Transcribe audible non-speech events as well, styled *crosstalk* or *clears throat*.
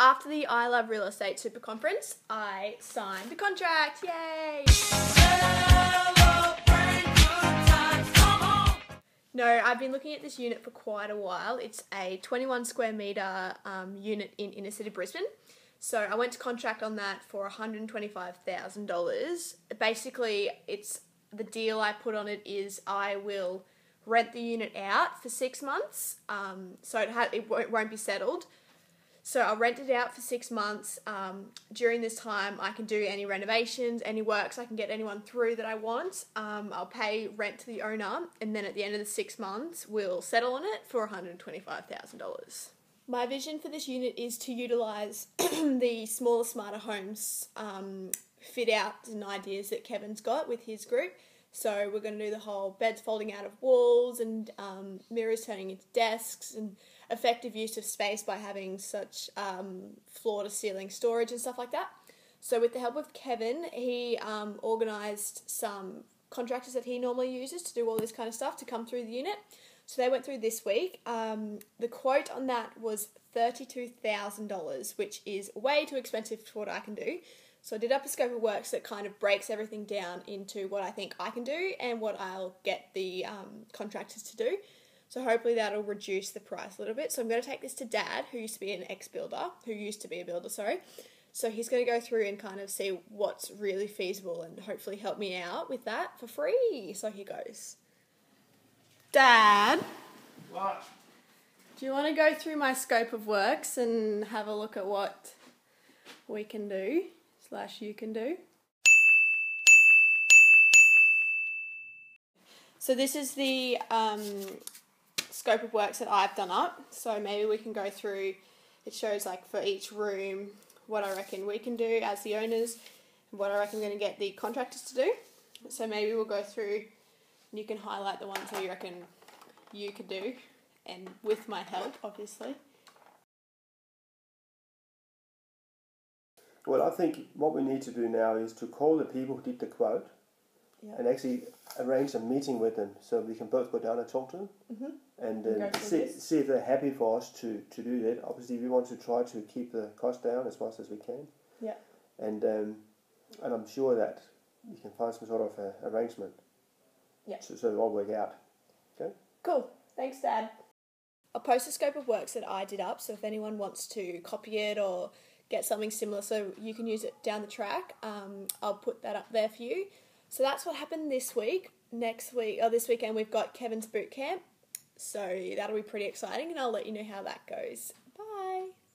After the I Love Real Estate Super Conference, I signed the contract. Yay! No, I've been looking at this unit for quite a while. It's a 21 square metre um, unit in inner city Brisbane. So I went to contract on that for $125,000. Basically, it's the deal I put on it is I will rent the unit out for six months. Um, so it, ha- it won't, won't be settled. So I'll rent it out for six months. Um, during this time, I can do any renovations, any works. I can get anyone through that I want. Um, I'll pay rent to the owner, and then at the end of the six months, we'll settle on it for one hundred twenty-five thousand dollars. My vision for this unit is to utilise *clears throat* the smaller, smarter homes um, fit outs and ideas that Kevin's got with his group. So we're going to do the whole beds folding out of walls and um, mirrors turning into desks and effective use of space by having such um, floor to ceiling storage and stuff like that. So with the help of Kevin, he um, organised some contractors that he normally uses to do all this kind of stuff to come through the unit. So they went through this week. Um, the quote on that was $32,000, which is way too expensive for what I can do. So I did up a scope of works that kind of breaks everything down into what I think I can do and what I'll get the um, contractors to do. So hopefully that'll reduce the price a little bit. So I'm going to take this to Dad, who used to be an ex builder, who used to be a builder, sorry. So he's going to go through and kind of see what's really feasible and hopefully help me out with that for free. So here goes. Dad, What? do you want to go through my scope of works and have a look at what we can do, slash you can do? So this is the um, scope of works that I've done up. So maybe we can go through. It shows like for each room what I reckon we can do as the owners, and what I reckon we're going to get the contractors to do. So maybe we'll go through, and you can highlight the ones that you reckon you could do, and with my help, obviously. Well, I think what we need to do now is to call the people who did the quote Yeah. and actually arrange a meeting with them so we can both go down and talk to them Mhm. and And go through see, this. see if they're happy for us to, to do that. Obviously, we want to try to keep the cost down as much as we can. Yeah. And um, and I'm sure that we can find some sort of uh, arrangement. Yeah. So, so it all work out. Okay? Cool. Thanks, Dad. I'll post a scope of works that I did up, so if anyone wants to copy it or get something similar so you can use it down the track, um, I'll put that up there for you. So that's what happened this week. Next week, or this weekend, we've got Kevin's boot camp. So that'll be pretty exciting, and I'll let you know how that goes.